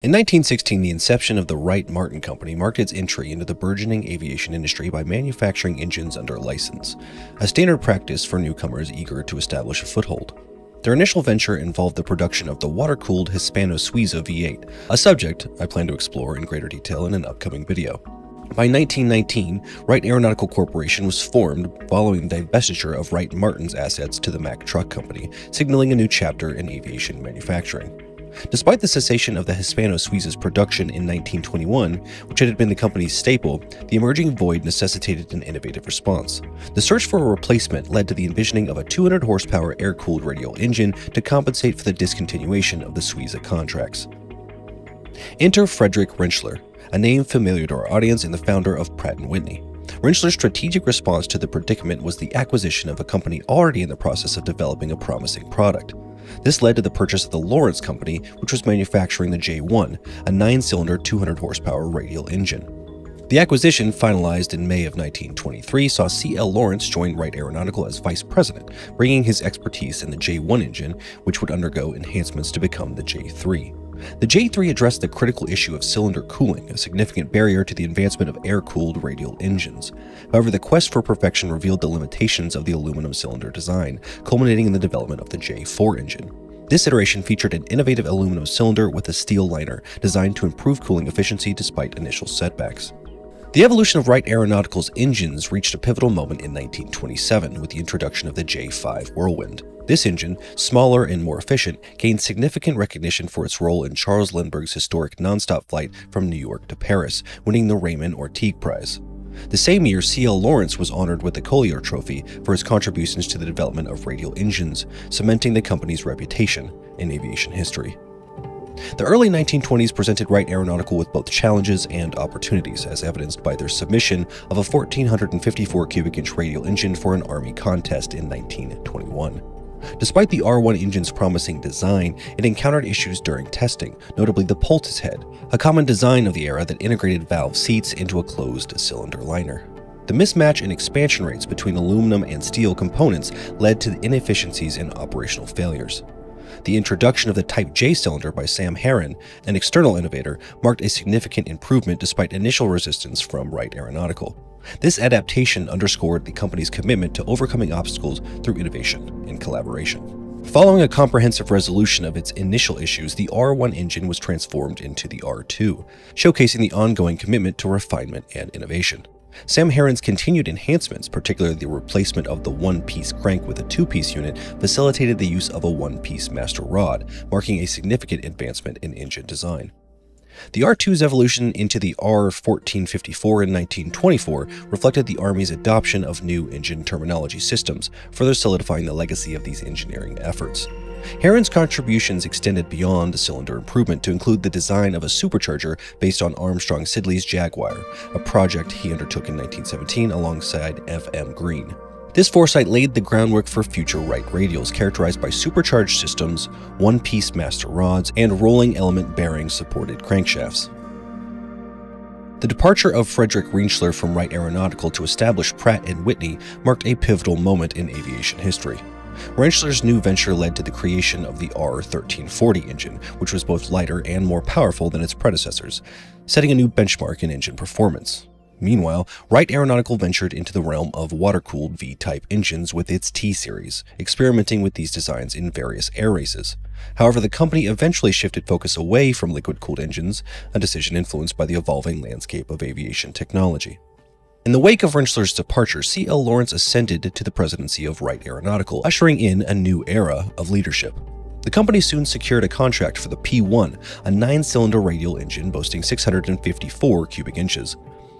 In 1916, the inception of the Wright Martin Company marked its entry into the burgeoning aviation industry by manufacturing engines under license, a standard practice for newcomers eager to establish a foothold. Their initial venture involved the production of the water-cooled Hispano Suiza V8, a subject I plan to explore in greater detail in an upcoming video. By 1919, Wright Aeronautical Corporation was formed following the divestiture of Wright Martin's assets to the Mack Truck Company, signaling a new chapter in aviation manufacturing. Despite the cessation of the Hispano Suiza's production in 1921, which had been the company's staple, the emerging void necessitated an innovative response. The search for a replacement led to the envisioning of a 200 horsepower air-cooled radial engine to compensate for the discontinuation of the Suiza contracts. Enter Frederick Rentschler, a name familiar to our audience and the founder of Pratt & Whitney. Rentschler's strategic response to the predicament was the acquisition of a company already in the process of developing a promising product. This led to the purchase of the Lawrence Company, which was manufacturing the J1, a 9-cylinder 200 horsepower radial engine. The acquisition, finalized in May of 1923, saw C.L. Lawrence join Wright Aeronautical as vice president, bringing his expertise in the J1 engine, which would undergo enhancements to become the J3. The J3 addressed the critical issue of cylinder cooling, a significant barrier to the advancement of air-cooled radial engines. However, the quest for perfection revealed the limitations of the aluminum cylinder design, culminating in the development of the J4 engine. This iteration featured an innovative aluminum cylinder with a steel liner, designed to improve cooling efficiency despite initial setbacks. The evolution of Wright Aeronautical's engines reached a pivotal moment in 1927 with the introduction of the J5 Whirlwind. This engine, smaller and more efficient, gained significant recognition for its role in Charles Lindbergh's historic nonstop flight from New York to Paris, winning the Raymond Orteig Prize. The same year, C.L. Lawrence was honored with the Collier Trophy for his contributions to the development of radial engines, cementing the company's reputation in aviation history. The early 1920s presented Wright Aeronautical with both challenges and opportunities, as evidenced by their submission of a 1,454 cubic inch radial engine for an Army contest in 1921. Despite the R1 engine's promising design, it encountered issues during testing, notably the poultice head, a common design of the era that integrated valve seats into a closed cylinder liner. The mismatch in expansion rates between aluminum and steel components led to inefficiencies and operational failures. The introduction of the Type J cylinder by Sam Heron, an external innovator, marked a significant improvement despite initial resistance from Wright Aeronautical. This adaptation underscored the company's commitment to overcoming obstacles through innovation and collaboration. Following a comprehensive resolution of its initial issues, the R1 engine was transformed into the R2, showcasing the ongoing commitment to refinement and innovation. Sam Heron's continued enhancements, particularly the replacement of the one-piece crank with a two-piece unit, facilitated the use of a one-piece master rod, marking a significant advancement in engine design. The R2's evolution into the R1454 in 1924 reflected the Army's adoption of new engine terminology systems, further solidifying the legacy of these engineering efforts. Heron's contributions extended beyond the cylinder improvement to include the design of a supercharger based on Armstrong Siddeley's Jaguar, a project he undertook in 1917 alongside F.M. Green. This foresight laid the groundwork for future Wright radials characterized by supercharged systems, one-piece master rods, and rolling element bearing supported crankshafts. The departure of Frederick Rentschler from Wright Aeronautical to establish Pratt & Whitney marked a pivotal moment in aviation history. Rentschler's new venture led to the creation of the R1340 engine, which was both lighter and more powerful than its predecessors, setting a new benchmark in engine performance. Meanwhile, Wright Aeronautical ventured into the realm of water-cooled V-type engines with its T-Series, experimenting with these designs in various air races. However, the company eventually shifted focus away from liquid-cooled engines, a decision influenced by the evolving landscape of aviation technology. In the wake of Rentschler's departure, C.L. Lawrence ascended to the presidency of Wright Aeronautical, ushering in a new era of leadership. The company soon secured a contract for the P-1, a nine-cylinder radial engine boasting 654 cubic inches.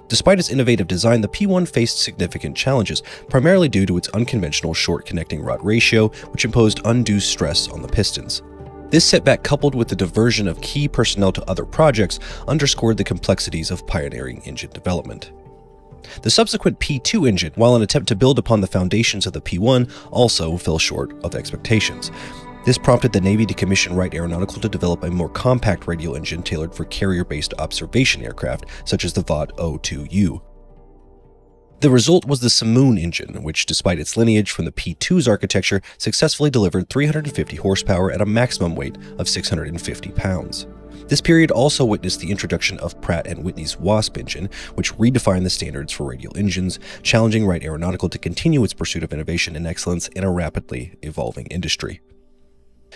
Despite its innovative design, the P1 faced significant challenges, primarily due to its unconventional short connecting rod ratio, which imposed undue stress on the pistons. This setback, coupled with the diversion of key personnel to other projects, underscored the complexities of pioneering engine development. The subsequent P2 engine, while an attempt to build upon the foundations of the P1, also fell short of expectations. This prompted the Navy to commission Wright Aeronautical to develop a more compact radial engine tailored for carrier-based observation aircraft, such as the Vought O2U. The result was the Simoon engine, which, despite its lineage from the P2's architecture, successfully delivered 350 horsepower at a maximum weight of 650 pounds. This period also witnessed the introduction of Pratt & Whitney's WASP engine, which redefined the standards for radial engines, challenging Wright Aeronautical to continue its pursuit of innovation and excellence in a rapidly evolving industry.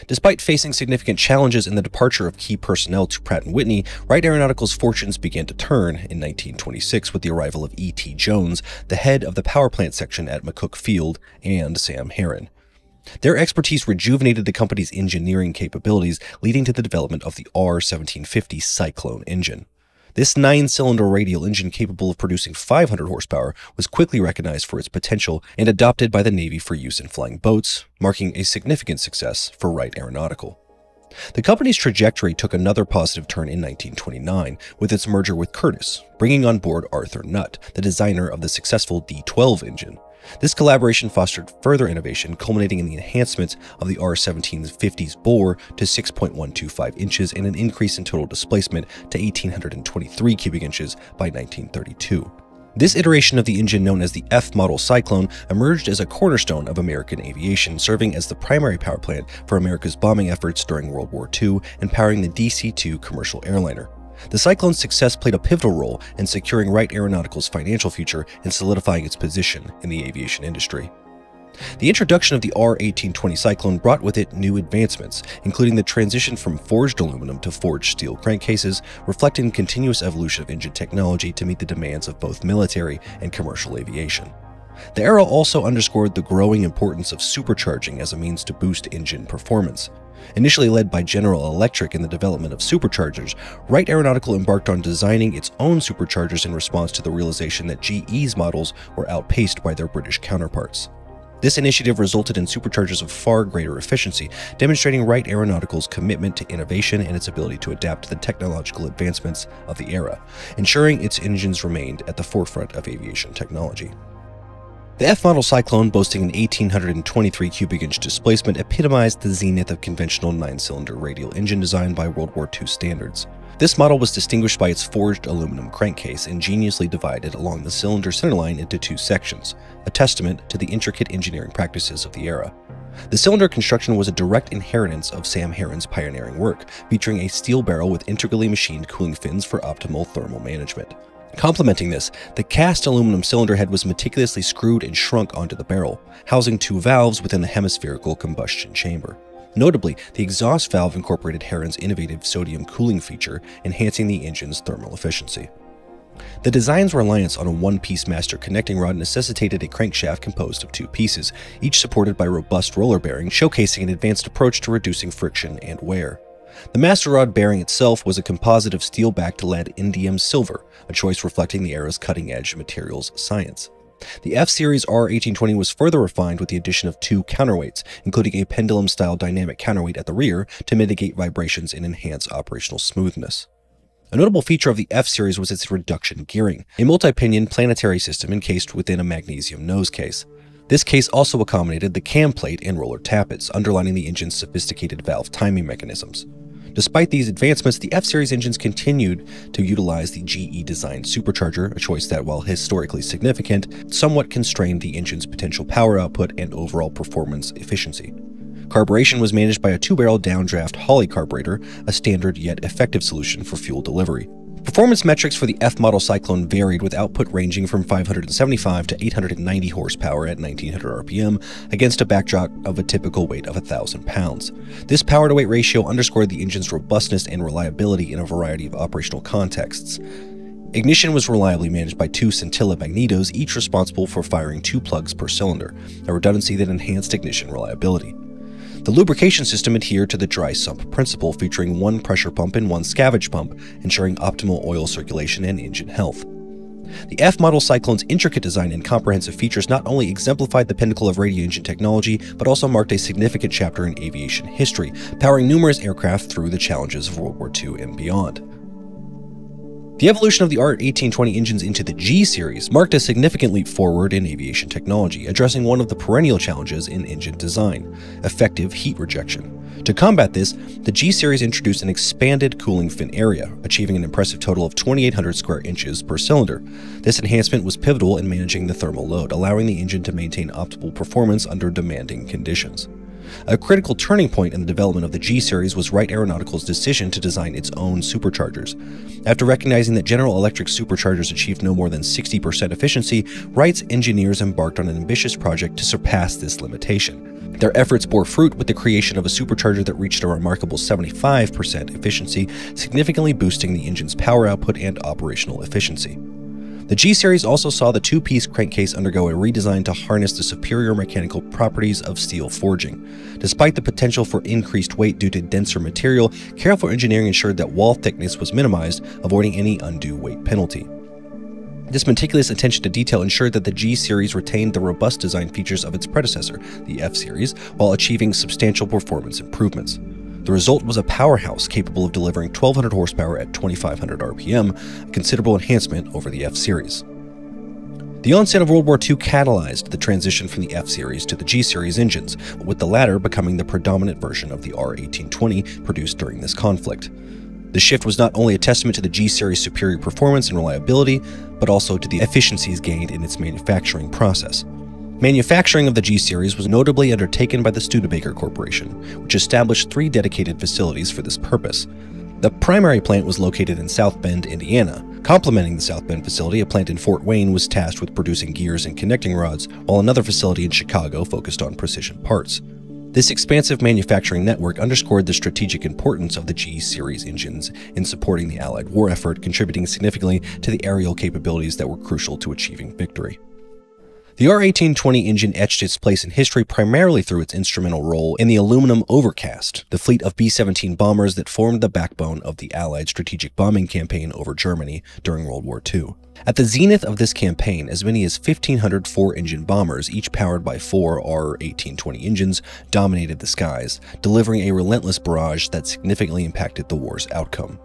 Despite facing significant challenges in the departure of key personnel to Pratt & Whitney, Wright Aeronautical's fortunes began to turn in 1926 with the arrival of E.T. Jones, the head of the power plant section at McCook Field, and Sam Heron. Their expertise rejuvenated the company's engineering capabilities, leading to the development of the R1750 Cyclone engine. This nine cylinder radial engine capable of producing 500 horsepower was quickly recognized for its potential and adopted by the Navy for use in flying boats, marking a significant success for Wright Aeronautical. The company's trajectory took another positive turn in 1929 with its merger with Curtiss, bringing on board Arthur Nutt, the designer of the successful D-12 engine. This collaboration fostered further innovation, culminating in the enhancement of the R-1750's bore to 6.125 inches and an increase in total displacement to 1,823 cubic inches by 1932. This iteration of the engine known as the F model Cyclone emerged as a cornerstone of American aviation, serving as the primary power plant for America's bombing efforts during World War II and powering the DC-2 commercial airliner. The Cyclone's success played a pivotal role in securing Wright Aeronautical's financial future and solidifying its position in the aviation industry. The introduction of the R-1820 Cyclone brought with it new advancements, including the transition from forged aluminum to forged steel crankcases, reflecting continuous evolution of engine technology to meet the demands of both military and commercial aviation. The era also underscored the growing importance of supercharging as a means to boost engine performance. Initially led by General Electric in the development of superchargers, Wright Aeronautical embarked on designing its own superchargers in response to the realization that GE's models were outpaced by their British counterparts. This initiative resulted in superchargers of far greater efficiency, demonstrating Wright Aeronautical's commitment to innovation and its ability to adapt to the technological advancements of the era, ensuring its engines remained at the forefront of aviation technology. The F-model Cyclone, boasting an 1823 cubic inch displacement, epitomized the zenith of conventional 9-cylinder radial engine design by World War II standards. This model was distinguished by its forged aluminum crankcase ingeniously divided along the cylinder centerline into two sections, a testament to the intricate engineering practices of the era. The cylinder construction was a direct inheritance of Sam Heron's pioneering work, featuring a steel barrel with integrally machined cooling fins for optimal thermal management. Complementing this, the cast aluminum cylinder head was meticulously screwed and shrunk onto the barrel, housing two valves within the hemispherical combustion chamber. Notably, the exhaust valve incorporated Heron's innovative sodium cooling feature, enhancing the engine's thermal efficiency. The design's reliance on a one-piece master connecting rod necessitated a crankshaft composed of two pieces, each supported by robust roller bearings, showcasing an advanced approach to reducing friction and wear. The master rod bearing itself was a composite of steel-backed lead indium silver, a choice reflecting the era's cutting-edge materials science. The F-Series R1820 was further refined with the addition of two counterweights, including a pendulum-style dynamic counterweight at the rear to mitigate vibrations and enhance operational smoothness. A notable feature of the F-Series was its reduction gearing, a multi-pinion planetary system encased within a magnesium nose case. This case also accommodated the cam plate and roller tappets, underlining the engine's sophisticated valve timing mechanisms. Despite these advancements, the F-Series engines continued to utilize the GE-designed supercharger, a choice that, while historically significant, somewhat constrained the engine's potential power output and overall performance efficiency. Carburation was managed by a two-barrel downdraft Holley carburetor, a standard yet effective solution for fuel delivery. Performance metrics for the F-model Cyclone varied with output ranging from 575 to 890 horsepower at 1900 RPM against a backdrop of a typical weight of 1,000 pounds. This power-to-weight ratio underscored the engine's robustness and reliability in a variety of operational contexts. Ignition was reliably managed by two scintilla magnetos, each responsible for firing two plugs per cylinder, a redundancy that enhanced ignition reliability. The lubrication system adhered to the dry sump principle, featuring one pressure pump and one scavenge pump, ensuring optimal oil circulation and engine health. The F model Cyclone's intricate design and comprehensive features not only exemplified the pinnacle of radial engine technology, but also marked a significant chapter in aviation history, powering numerous aircraft through the challenges of World War II and beyond. The evolution of the R-1820 engines into the G series marked a significant leap forward in aviation technology, addressing one of the perennial challenges in engine design effective heat rejection. To combat this, the G series introduced an expanded cooling fin area, achieving an impressive total of 2,800 square inches per cylinder. This enhancement was pivotal in managing the thermal load, allowing the engine to maintain optimal performance under demanding conditions. A critical turning point in the development of the G series was Wright Aeronautical's decision to design its own superchargers. After recognizing that General Electric superchargers achieved no more than 60% efficiency, Wright's engineers embarked on an ambitious project to surpass this limitation. Their efforts bore fruit with the creation of a supercharger that reached a remarkable 75% efficiency, significantly boosting the engine's power output and operational efficiency. The G Series also saw the two-piece crankcase undergo a redesign to harness the superior mechanical properties of steel forging. Despite the potential for increased weight due to denser material, careful engineering ensured that wall thickness was minimized, avoiding any undue weight penalty. This meticulous attention to detail ensured that the G series retained the robust design features of its predecessor, the F series, while achieving substantial performance improvements. The result was a powerhouse capable of delivering 1200 horsepower at 2500 RPM, a considerable enhancement over the F series. The onset of World War II catalyzed the transition from the F Series to the G Series engines, with the latter becoming the predominant version of the R1820 produced during this conflict. The shift was not only a testament to the G Series' superior performance and reliability, but also to the efficiencies gained in its manufacturing process. Manufacturing of the G Series was notably undertaken by the Studebaker Corporation, which established three dedicated facilities for this purpose. The primary plant was located in South Bend, Indiana. Complementing the South Bend facility, a plant in Fort Wayne was tasked with producing gears and connecting rods, while another facility in Chicago focused on precision parts. This expansive manufacturing network underscored the strategic importance of the G series engines in supporting the Allied war effort, contributing significantly to the aerial capabilities that were crucial to achieving victory. The R1820 engine etched its place in history primarily through its instrumental role in the aluminum overcast, the fleet of B-17 bombers that formed the backbone of the Allied strategic bombing campaign over Germany during World War II. At the zenith of this campaign, as many as 1,500 four-engine bombers, each powered by four R-1820 engines, dominated the skies, delivering a relentless barrage that significantly impacted the war's outcome.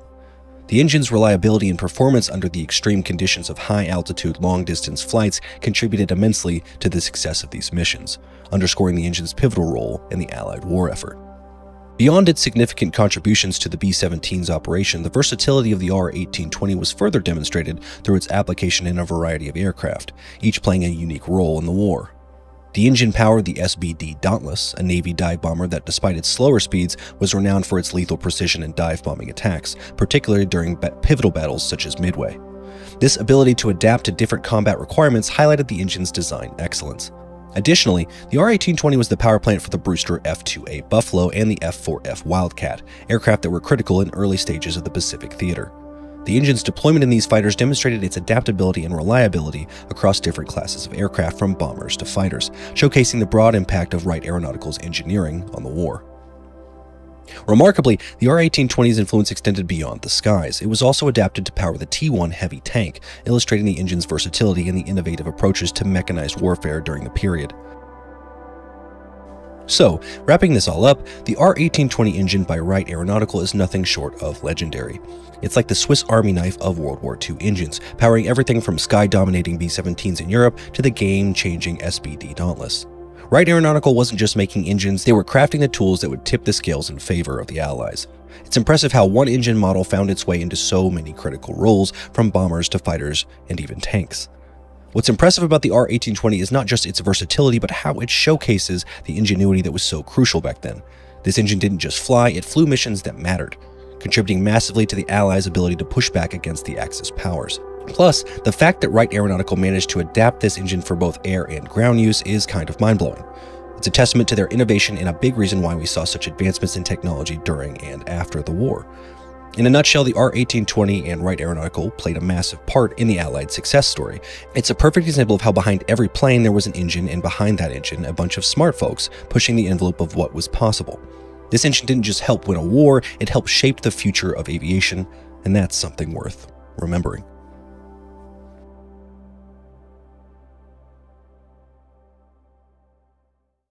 The engine's reliability and performance under the extreme conditions of high-altitude, long-distance flights contributed immensely to the success of these missions, underscoring the engine's pivotal role in the Allied war effort. Beyond its significant contributions to the B-17's operation, the versatility of the R-1820 was further demonstrated through its application in a variety of aircraft, each playing a unique role in the war. The engine powered the SBD Dauntless, a Navy dive bomber that despite its slower speeds was renowned for its lethal precision in dive bombing attacks, particularly during pivotal battles such as Midway. This ability to adapt to different combat requirements highlighted the engine's design excellence. Additionally, the R-1820 was the power plant for the Brewster F-2A Buffalo and the F-4F Wildcat, aircraft that were critical in early stages of the Pacific Theater. The engine's deployment in these fighters demonstrated its adaptability and reliability across different classes of aircraft from bombers to fighters, showcasing the broad impact of Wright Aeronautical's engineering on the war. Remarkably, the R-1820's influence extended beyond the skies. It was also adapted to power the T-1 heavy tank, illustrating the engine's versatility and the innovative approaches to mechanized warfare during the period. So, wrapping this all up, the R-1820 engine by Wright Aeronautical is nothing short of legendary. It's like the Swiss Army knife of World War II engines, powering everything from sky-dominating B-17s in Europe to the game-changing SBD Dauntless. Wright Aeronautical wasn't just making engines, they were crafting the tools that would tip the scales in favor of the Allies. It's impressive how one engine model found its way into so many critical roles, from bombers to fighters and even tanks. What's impressive about the R1820 is not just its versatility, but how it showcases the ingenuity that was so crucial back then. This engine didn't just fly, it flew missions that mattered, contributing massively to the Allies' ability to push back against the Axis powers. Plus, the fact that Wright Aeronautical managed to adapt this engine for both air and ground use is kind of mind-blowing. It's a testament to their innovation and a big reason why we saw such advancements in technology during and after the war. In a nutshell, the R-1820 and Wright Aeronautical played a massive part in the Allied success story. It's a perfect example of how behind every plane there was an engine and behind that engine a bunch of smart folks pushing the envelope of what was possible. This engine didn't just help win a war, it helped shape the future of aviation, and that's something worth remembering.